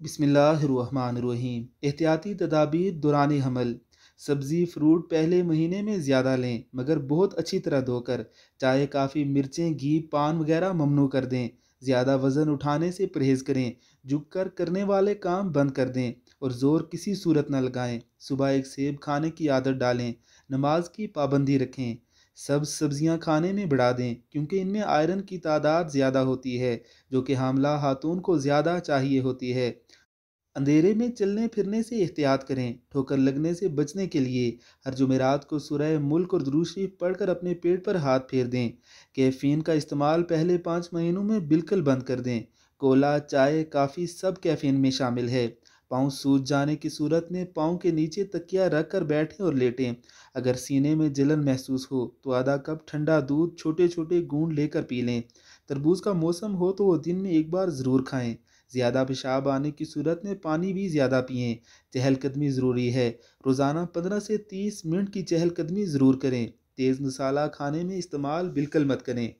बिसमीम एहतियाती तदाबीर, दौरान हमल। सब्ज़ी, फ्रूट पहले महीने में ज़्यादा लें, मगर बहुत अच्छी तरह धोकर, चाय, काफ़ी मिर्चें, घी, पान वगैरह ममनू कर दें। ज़्यादा वज़न उठाने से परहेज़ करें झुक कर करने वाले काम बंद कर दें और ज़ोर किसी सूरत न लगाएँ। सुबह एक सेब खाने की आदत डालें, नमाज़ की पाबंदी रखें। सब सब्ज़ियाँ खाने में बढ़ा दें, क्योंकि इनमें आयरन की तादाद ज़्यादा होती है, जो कि हामला हाथून को ज़्यादा चाहिए होती है। अंधेरे में चलने फिरने से एहतियात करें, ठोकर लगने से बचने के लिए हर जुमेरात को सुरह मुल्क और दूसरी पढ़कर अपने पेट पर हाथ फेर दें। कैफ़ीन का इस्तेमाल पहले पाँच महीनों में बिल्कुल बंद कर दें। कोला, चाय, काफ़ी सब कैफ़ीन में शामिल है। पाँव सूज जाने की सूरत में पाँव के नीचे तकिया रख कर बैठें और लेटें। अगर सीने में जलन महसूस हो तो आधा कप ठंडा दूध छोटे छोटे गूंद लेकर पी लें। तरबूज का मौसम हो तो वो दिन में एक बार ज़रूर खाएँ। ज़्यादा पेशाब आने की सूरत में पानी भी ज़्यादा पिएँ। चहलकदमी ज़रूरी है। रोज़ाना पंद्रह से तीस मिनट की चहलकदमी ज़रूर करें। तेज़ मसाला खाने में इस्तेमाल बिल्कुल मत करें।